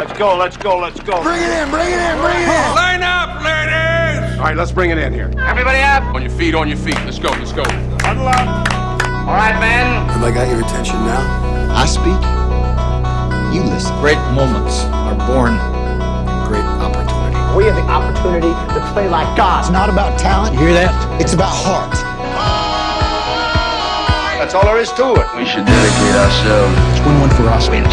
Let's go, let's go, let's go. Bring it in, bring it in, bring it in. Line up, ladies! All right, let's bring it in here. Everybody up. On your feet, on your feet. Let's go, let's go. Huddle up. All right, men. Have I got your attention now? I speak, you listen. Great moments are born from great opportunity. We have the opportunity to play like gods. It's not about talent. You hear that? It's about heart. That's all there is to it. We should dedicate ourselves. Let's win one for us. Win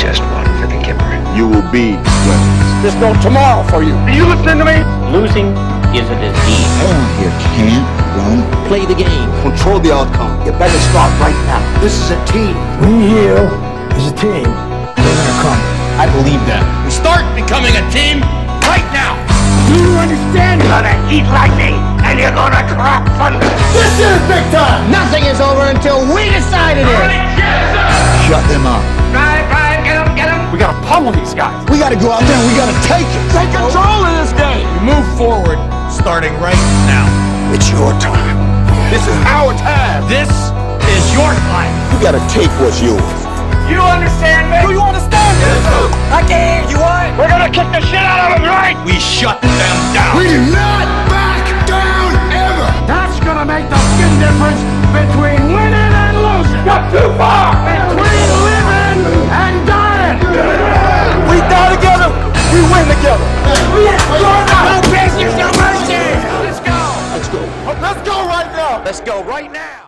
be winners. There's no tomorrow for you. Are you listening to me? Losing is a disease. Everyone here can't run. Play the game. Control the outcome. You better start right now. This is a team. We here as a team. They're gonna come. I believe that. We start becoming a team right now. Do you understand? You're gonna eat lightning and you're gonna crop thunder. This is big time. Nothing is over until we decide it guys. We gotta go out there and we gotta take it. Take control of this game. We move forward starting right now. It's your time. This is our time. This is your time. You gotta take what's yours. You understand me? Do you understand this? Let's go right now. Let's go right now.